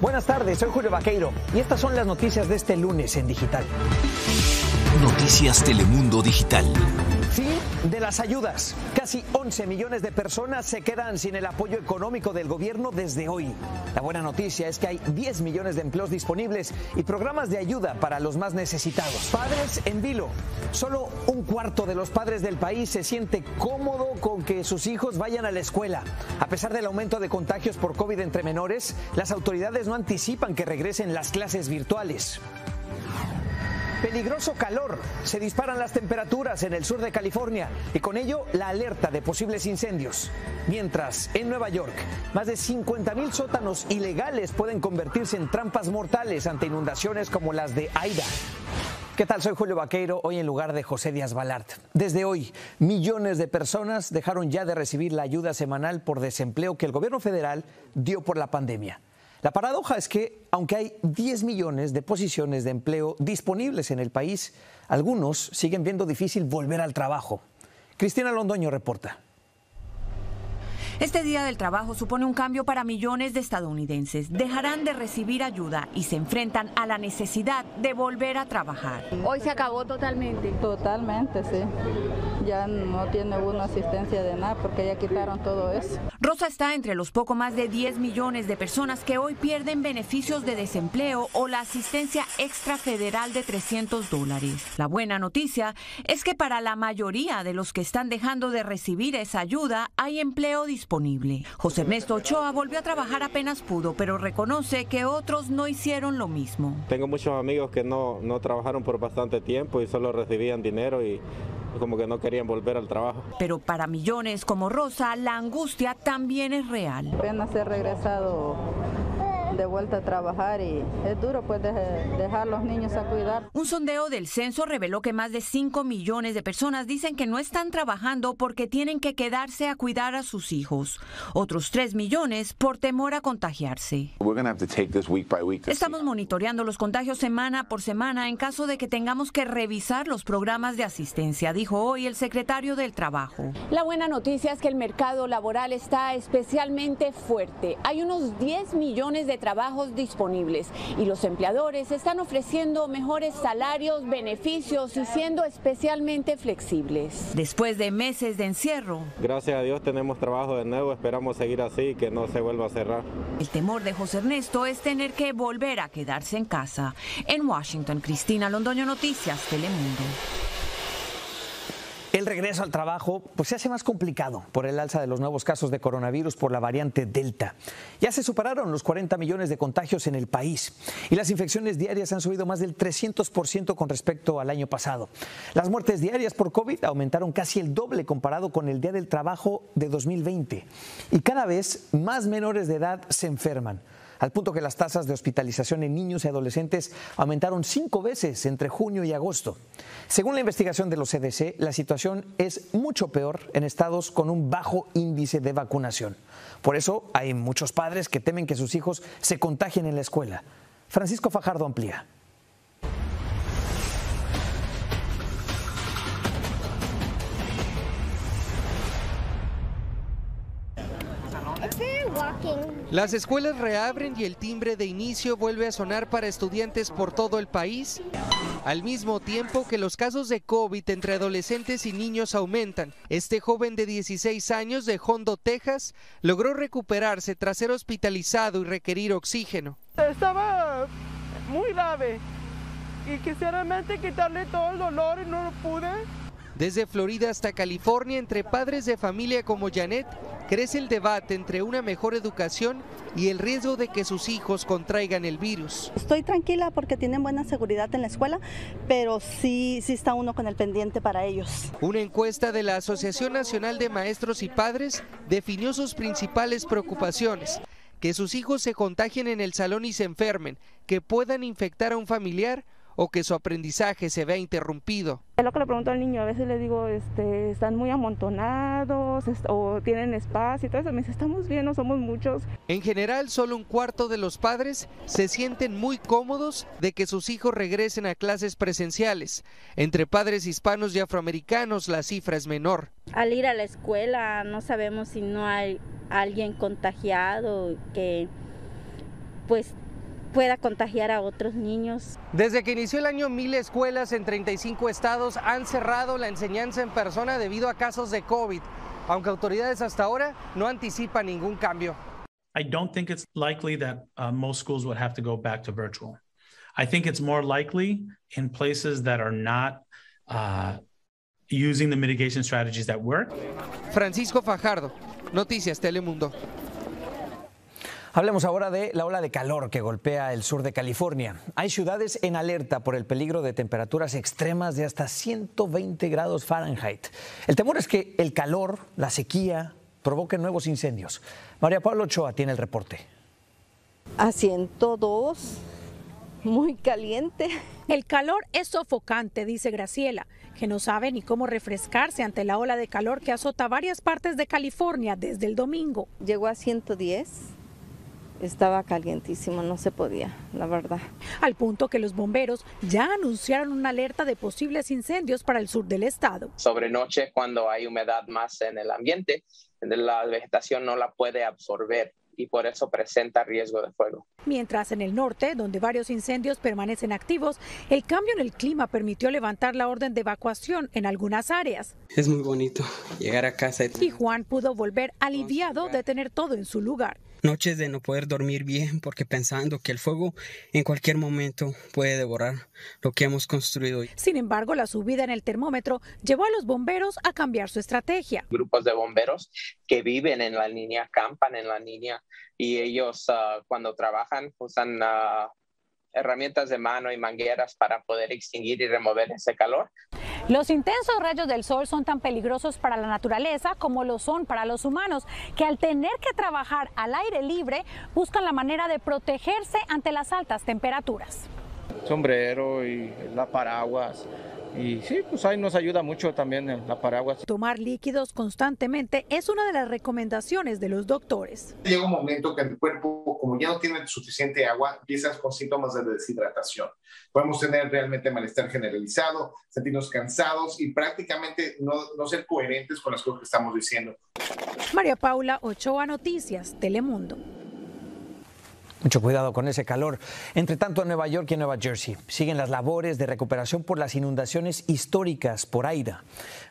Buenas tardes, soy Julio Vaqueiro y estas son las noticias de este lunes en Digital. Noticias Telemundo Digital. Fin de las ayudas. Casi 11 millones de personas se quedan sin el apoyo económico del gobierno desde hoy. La buena noticia es que hay 10 millones de empleos disponibles y programas de ayuda para los más necesitados. Padres en vilo. Solo un cuarto de los padres del país se siente cómodo con que sus hijos vayan a la escuela. A pesar del aumento de contagios por COVID entre menores, las autoridades no anticipan que regresen las clases virtuales. Peligroso calor. Se disparan las temperaturas en el sur de California y con ello la alerta de posibles incendios. Mientras, en Nueva York, más de 50 mil sótanos ilegales pueden convertirse en trampas mortales ante inundaciones como las de Aida. ¿Qué tal? Soy Julio Vaqueiro, hoy en lugar de José Díaz Balart. Desde hoy, millones de personas dejaron ya de recibir la ayuda semanal por desempleo que el gobierno federal dio por la pandemia. La paradoja es que, aunque hay 10 millones de posiciones de empleo disponibles en el país, algunos siguen viendo difícil volver al trabajo. Cristina Londoño reporta. Este Día del Trabajo supone un cambio para millones de estadounidenses. Dejarán de recibir ayuda y se enfrentan a la necesidad de volver a trabajar. Hoy se acabó totalmente. Totalmente, sí. Ya no tiene una asistencia de nada porque ya quitaron todo eso. Rosa está entre los poco más de 10 millones de personas que hoy pierden beneficios de desempleo o la asistencia extra federal de 300 dólares. La buena noticia es que para la mayoría de los que están dejando de recibir esa ayuda hay empleo disponible José Ernesto Ochoa volvió a trabajar apenas pudo, pero reconoce que otros no hicieron lo mismo. Tengo muchos amigos que no, no trabajaron por bastante tiempo y solo recibían dinero y como que no querían volver al trabajo. Pero para millones como Rosa, la angustia también es real. Apenas he regresado de vuelta a trabajar y es duro pues dejar los niños a cuidar. Un sondeo del censo reveló que más de 5 millones de personas dicen que no están trabajando porque tienen que quedarse a cuidar a sus hijos. Otros 3 millones por temor a contagiarse. Estamos monitoreando los contagios semana por semana en caso de que tengamos que revisar los programas de asistencia, dijo hoy el secretario del Trabajo. La buena noticia es que el mercado laboral está especialmente fuerte. Hay unos 10 millones de trabajos disponibles y los empleadores están ofreciendo mejores salarios, beneficios y siendo especialmente flexibles. Después de meses de encierro. Gracias a Dios tenemos trabajo de nuevo, esperamos seguir así y que no se vuelva a cerrar. El temor de José Ernesto es tener que volver a quedarse en casa. En Washington, Cristina Londoño Noticias, Telemundo. El regreso al trabajo pues, se hace más complicado por el alza de los nuevos casos de coronavirus por la variante Delta. Ya se superaron los 40 millones de contagios en el país y las infecciones diarias han subido más del 300% con respecto al año pasado. Las muertes diarias por COVID aumentaron casi el doble comparado con el Día del Trabajo de 2020 y cada vez más menores de edad se enferman al punto que las tasas de hospitalización en niños y adolescentes aumentaron cinco veces entre junio y agosto. Según la investigación de los CDC, la situación es mucho peor en estados con un bajo índice de vacunación. Por eso hay muchos padres que temen que sus hijos se contagien en la escuela. Francisco Fajardo amplía. Las escuelas reabren y el timbre de inicio vuelve a sonar para estudiantes por todo el país, al mismo tiempo que los casos de COVID entre adolescentes y niños aumentan. Este joven de 16 años de Hondo, Texas, logró recuperarse tras ser hospitalizado y requerir oxígeno. Estaba muy grave y quisiera quitarle todo el dolor y no lo pude. Desde Florida hasta California, entre padres de familia como Janet, crece el debate entre una mejor educación y el riesgo de que sus hijos contraigan el virus. Estoy tranquila porque tienen buena seguridad en la escuela, pero sí, sí está uno con el pendiente para ellos. Una encuesta de la Asociación Nacional de Maestros y Padres definió sus principales preocupaciones que sus hijos se contagien en el salón y se enfermen, que puedan infectar a un familiar o que su aprendizaje se vea interrumpido. Es lo que le pregunto al niño, a veces le digo, este, están muy amontonados o tienen espacio y todo eso. Me dice, estamos bien, no somos muchos. En general, solo un cuarto de los padres se sienten muy cómodos de que sus hijos regresen a clases presenciales. Entre padres hispanos y afroamericanos la cifra es menor. Al ir a la escuela no sabemos si no hay alguien contagiado que pues pueda contagiar a otros niños. Desde que inició el año, mil escuelas en 35 estados han cerrado la enseñanza en persona debido a casos de COVID, aunque autoridades hasta ahora no anticipan ningún cambio. I don't think it's likely that uh, most schools would have to go back to virtual. I think it's more likely in places that are not uh, using the mitigation strategies that work. Francisco Fajardo, Noticias Telemundo. Hablemos ahora de la ola de calor que golpea el sur de California. Hay ciudades en alerta por el peligro de temperaturas extremas de hasta 120 grados Fahrenheit. El temor es que el calor, la sequía, provoquen nuevos incendios. María Pablo Ochoa tiene el reporte. A 102, muy caliente. El calor es sofocante, dice Graciela, que no sabe ni cómo refrescarse ante la ola de calor que azota varias partes de California desde el domingo. Llegó a 110 estaba calientísimo, no se podía, la verdad. Al punto que los bomberos ya anunciaron una alerta de posibles incendios para el sur del estado. Sobre noche, cuando hay humedad más en el ambiente, la vegetación no la puede absorber y por eso presenta riesgo de fuego. Mientras en el norte, donde varios incendios permanecen activos, el cambio en el clima permitió levantar la orden de evacuación en algunas áreas. Es muy bonito llegar a casa. Y Juan pudo volver aliviado de tener todo en su lugar. Noches de no poder dormir bien porque pensando que el fuego en cualquier momento puede devorar lo que hemos construido. Sin embargo, la subida en el termómetro llevó a los bomberos a cambiar su estrategia. Grupos de bomberos que viven en la línea, campan en la línea y ellos uh, cuando trabajan usan uh, herramientas de mano y mangueras para poder extinguir y remover ese calor. Los intensos rayos del sol son tan peligrosos para la naturaleza como lo son para los humanos, que al tener que trabajar al aire libre buscan la manera de protegerse ante las altas temperaturas. Sombrero y la paraguas y sí, pues ahí nos ayuda mucho también el, la paraguas. Tomar líquidos constantemente es una de las recomendaciones de los doctores. Llega un momento que el cuerpo, como ya no tiene suficiente agua, empiezas con síntomas de deshidratación. Podemos tener realmente malestar generalizado, sentirnos cansados y prácticamente no, no ser coherentes con las cosas que estamos diciendo. María Paula Ochoa Noticias, Telemundo. Mucho cuidado con ese calor. Entre tanto, en Nueva York y en Nueva Jersey siguen las labores de recuperación por las inundaciones históricas por Aida.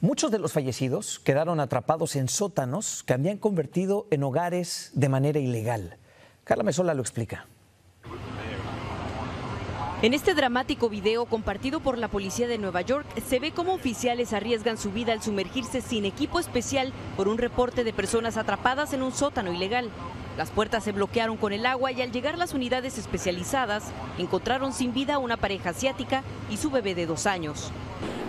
Muchos de los fallecidos quedaron atrapados en sótanos que habían convertido en hogares de manera ilegal. Carla Mesola lo explica. En este dramático video compartido por la policía de Nueva York, se ve cómo oficiales arriesgan su vida al sumergirse sin equipo especial por un reporte de personas atrapadas en un sótano ilegal. Las puertas se bloquearon con el agua y al llegar las unidades especializadas, encontraron sin vida a una pareja asiática y su bebé de dos años.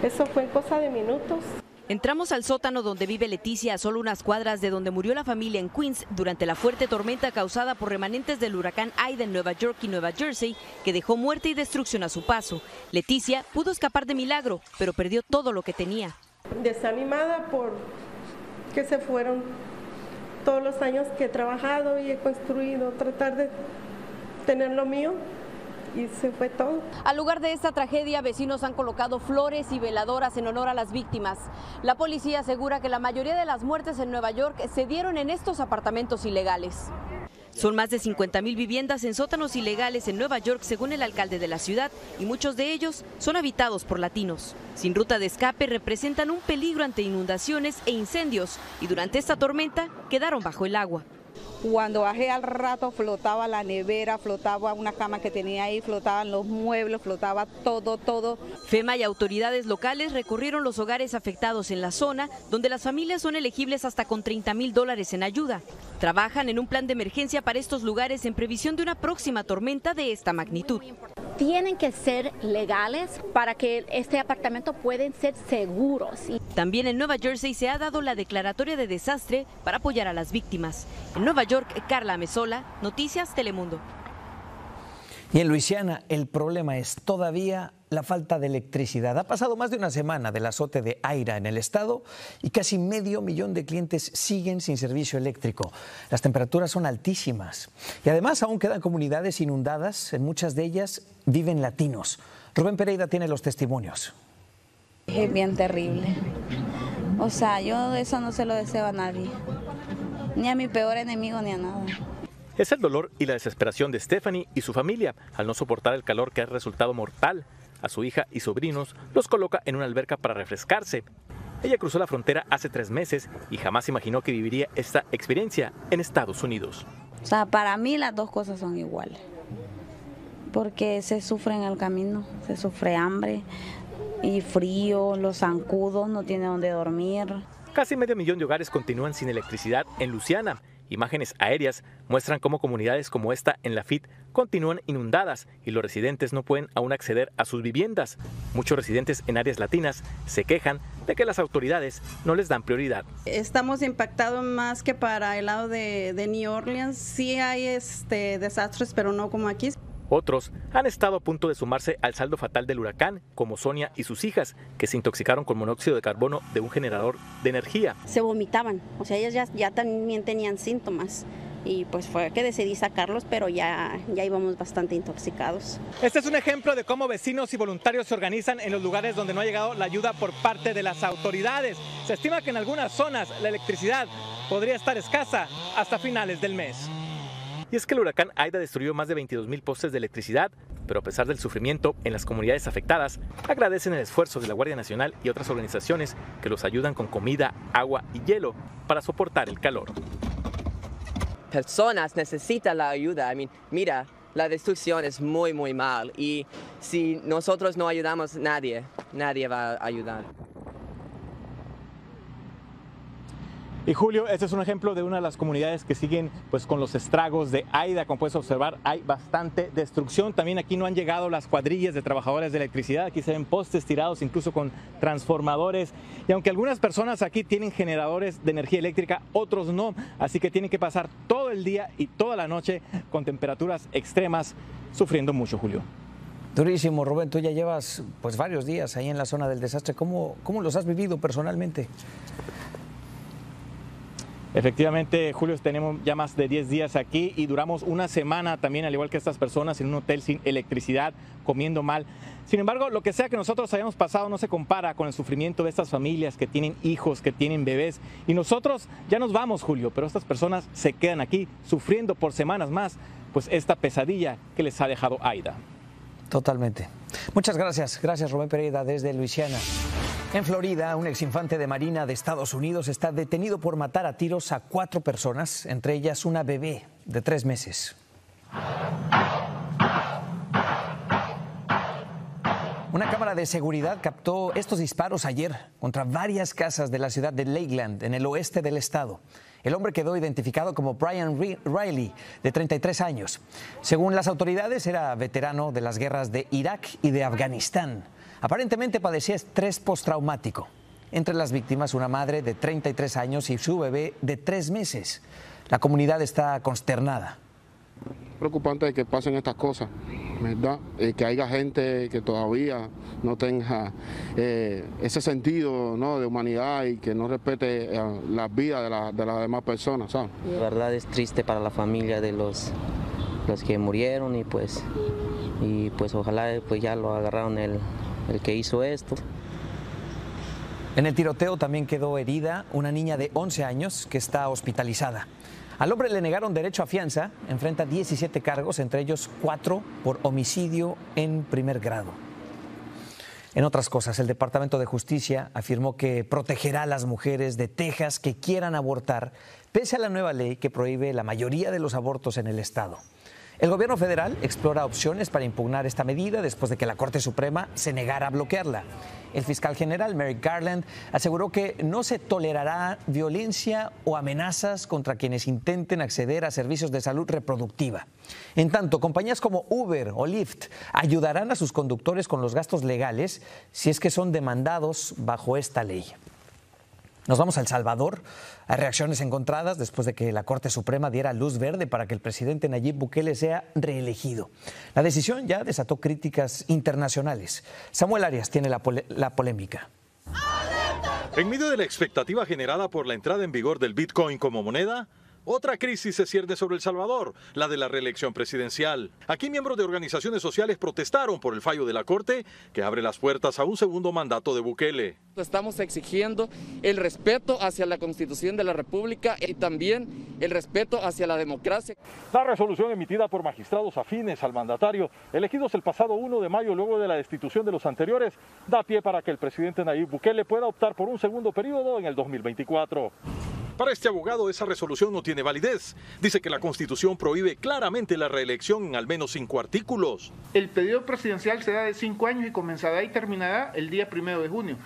Eso fue cosa de minutos. Entramos al sótano donde vive Leticia, a solo unas cuadras de donde murió la familia en Queens durante la fuerte tormenta causada por remanentes del huracán Aida en Nueva York y Nueva Jersey, que dejó muerte y destrucción a su paso. Leticia pudo escapar de milagro, pero perdió todo lo que tenía. Desanimada por que se fueron todos los años que he trabajado y he construido, tratar de tener lo mío y se fue todo. Al lugar de esta tragedia, vecinos han colocado flores y veladoras en honor a las víctimas. La policía asegura que la mayoría de las muertes en Nueva York se dieron en estos apartamentos ilegales. Son más de 50 mil viviendas en sótanos ilegales en Nueva York, según el alcalde de la ciudad, y muchos de ellos son habitados por latinos. Sin ruta de escape, representan un peligro ante inundaciones e incendios, y durante esta tormenta quedaron bajo el agua. Cuando bajé al rato flotaba la nevera, flotaba una cama que tenía ahí, flotaban los muebles, flotaba todo, todo. FEMA y autoridades locales recurrieron los hogares afectados en la zona, donde las familias son elegibles hasta con 30 mil dólares en ayuda. Trabajan en un plan de emergencia para estos lugares en previsión de una próxima tormenta de esta magnitud. Tienen que ser legales para que este apartamento pueden ser seguros. También en Nueva Jersey se ha dado la declaratoria de desastre para apoyar a las víctimas. En Nueva York, Carla Mesola, Noticias Telemundo. Y en Luisiana el problema es todavía la falta de electricidad. Ha pasado más de una semana del azote de Aira en el estado y casi medio millón de clientes siguen sin servicio eléctrico. Las temperaturas son altísimas y además aún quedan comunidades inundadas. En muchas de ellas viven latinos. Rubén Pereira tiene los testimonios. Es bien terrible. O sea, yo eso no se lo deseo a nadie. Ni a mi peor enemigo ni a nada. Es el dolor y la desesperación de Stephanie y su familia al no soportar el calor que ha resultado mortal. A su hija y sobrinos los coloca en una alberca para refrescarse. Ella cruzó la frontera hace tres meses y jamás imaginó que viviría esta experiencia en Estados Unidos. O sea, para mí las dos cosas son iguales. Porque se sufre en el camino, se sufre hambre y frío, los zancudos, no tiene donde dormir. Casi medio millón de hogares continúan sin electricidad en Luciana. Imágenes aéreas muestran cómo comunidades como esta en la FIT continúan inundadas y los residentes no pueden aún acceder a sus viviendas. Muchos residentes en áreas latinas se quejan de que las autoridades no les dan prioridad. Estamos impactados más que para el lado de, de New Orleans. Sí hay este, desastres, pero no como aquí. Otros han estado a punto de sumarse al saldo fatal del huracán, como Sonia y sus hijas, que se intoxicaron con monóxido de carbono de un generador de energía. Se vomitaban, o sea, ellas ya, ya también tenían síntomas y pues fue que decidí sacarlos, pero ya, ya íbamos bastante intoxicados. Este es un ejemplo de cómo vecinos y voluntarios se organizan en los lugares donde no ha llegado la ayuda por parte de las autoridades. Se estima que en algunas zonas la electricidad podría estar escasa hasta finales del mes. Y es que el huracán Aida destruyó más de 22 mil postes de electricidad, pero a pesar del sufrimiento en las comunidades afectadas, agradecen el esfuerzo de la Guardia Nacional y otras organizaciones que los ayudan con comida, agua y hielo para soportar el calor. Personas necesitan la ayuda. I mean, mira, la destrucción es muy, muy mal y si nosotros no ayudamos, nadie, nadie va a ayudar. Y Julio, este es un ejemplo de una de las comunidades que siguen pues con los estragos de Aida. Como puedes observar, hay bastante destrucción. También aquí no han llegado las cuadrillas de trabajadores de electricidad. Aquí se ven postes tirados incluso con transformadores. Y aunque algunas personas aquí tienen generadores de energía eléctrica, otros no. Así que tienen que pasar todo el día y toda la noche con temperaturas extremas, sufriendo mucho, Julio. Durísimo, Rubén. Tú ya llevas pues varios días ahí en la zona del desastre. ¿Cómo, cómo los has vivido personalmente? Efectivamente, Julio, tenemos ya más de 10 días aquí y duramos una semana también, al igual que estas personas, en un hotel sin electricidad, comiendo mal. Sin embargo, lo que sea que nosotros hayamos pasado no se compara con el sufrimiento de estas familias que tienen hijos, que tienen bebés. Y nosotros ya nos vamos, Julio, pero estas personas se quedan aquí sufriendo por semanas más, pues esta pesadilla que les ha dejado Aida. Totalmente. Muchas gracias. Gracias, Rubén Pereira, desde Luisiana. En Florida, un exinfante de Marina de Estados Unidos está detenido por matar a tiros a cuatro personas, entre ellas una bebé de tres meses. Una cámara de seguridad captó estos disparos ayer contra varias casas de la ciudad de Lakeland, en el oeste del estado. El hombre quedó identificado como Brian Riley, de 33 años. Según las autoridades, era veterano de las guerras de Irak y de Afganistán. Aparentemente padecía estrés postraumático. Entre las víctimas, una madre de 33 años y su bebé de tres meses. La comunidad está consternada preocupante que pasen estas cosas, ¿verdad? Eh, que haya gente que todavía no tenga eh, ese sentido ¿no? de humanidad y que no respete eh, las vidas de, de, las demás personas, ¿sabes? La verdad es triste para la familia de los, los que murieron y pues, y pues ojalá pues ya lo agarraron el, el que hizo esto. En el tiroteo también quedó herida una niña de 11 años que está hospitalizada. Al hombre le negaron derecho a fianza, enfrenta 17 cargos, entre ellos 4 por homicidio en primer grado. En otras cosas, el Departamento de Justicia afirmó que protegerá a las mujeres de Texas que quieran abortar, pese a la nueva ley que prohíbe la mayoría de los abortos en el estado. El gobierno federal explora opciones para impugnar esta medida después de que la Corte Suprema se negara a bloquearla. El fiscal general Merrick Garland aseguró que no se tolerará violencia o amenazas contra quienes intenten acceder a servicios de salud reproductiva. En tanto, compañías como Uber o Lyft ayudarán a sus conductores con los gastos legales si es que son demandados bajo esta ley. Nos vamos a El Salvador. Hay reacciones encontradas después de que la Corte Suprema diera luz verde para que el presidente Nayib Bukele sea reelegido. La decisión ya desató críticas internacionales. Samuel Arias tiene la, la polémica. En medio de la expectativa generada por la entrada en vigor del Bitcoin como moneda, Otra crisis se cierne sobre El Salvador, la de la reelección presidencial. Aquí miembros de organizaciones sociales protestaron por el fallo de la Corte que abre las puertas a un segundo mandato de Bukele. Estamos exigiendo el respeto hacia la Constitución de la República y también el respeto hacia la democracia. La resolución emitida por magistrados afines al mandatario, elegidos el pasado 1 de mayo luego de la destitución de los anteriores, da pie para que el presidente Nayib Bukele pueda optar por un segundo periodo en el 2024. Para este abogado, esa resolución no tiene validez. Dice que la Constitución prohíbe claramente la reelección en al menos cinco artículos. El periodo presidencial será de cinco años y comenzará y terminará el día primero de junio,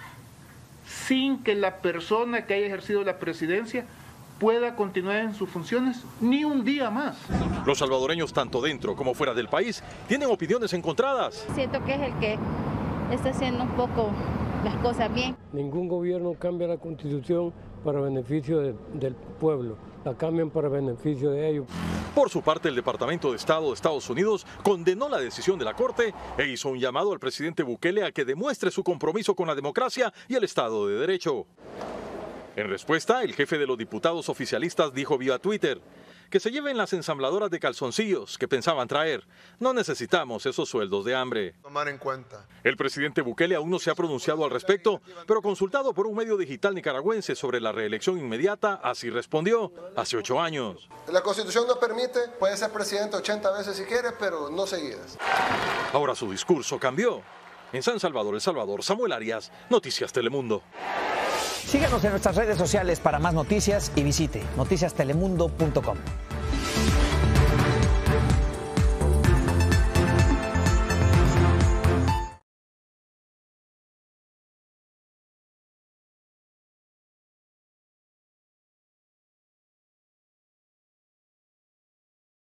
sin que la persona que haya ejercido la presidencia pueda continuar en sus funciones ni un día más. Los salvadoreños, tanto dentro como fuera del país, tienen opiniones encontradas. Siento que es el que está haciendo un poco las cosas bien. Ningún gobierno cambia la constitución para beneficio de, del pueblo, la cambian para beneficio de ellos. Por su parte, el Departamento de Estado de Estados Unidos condenó la decisión de la Corte e hizo un llamado al presidente Bukele a que demuestre su compromiso con la democracia y el Estado de Derecho. En respuesta, el jefe de los diputados oficialistas dijo vía Twitter, que se lleven las ensambladoras de calzoncillos que pensaban traer. No necesitamos esos sueldos de hambre. Tomar en cuenta. El presidente Bukele aún no se ha pronunciado al respecto, pero consultado por un medio digital nicaragüense sobre la reelección inmediata, así respondió hace ocho años. La constitución no permite, puede ser presidente 80 veces si quiere, pero no seguidas. Ahora su discurso cambió. En San Salvador, El Salvador, Samuel Arias, Noticias Telemundo. Síganos en nuestras redes sociales para más noticias y visite noticiastelemundo.com.